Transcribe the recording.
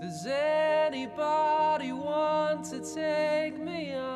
Does anybody want to take me on?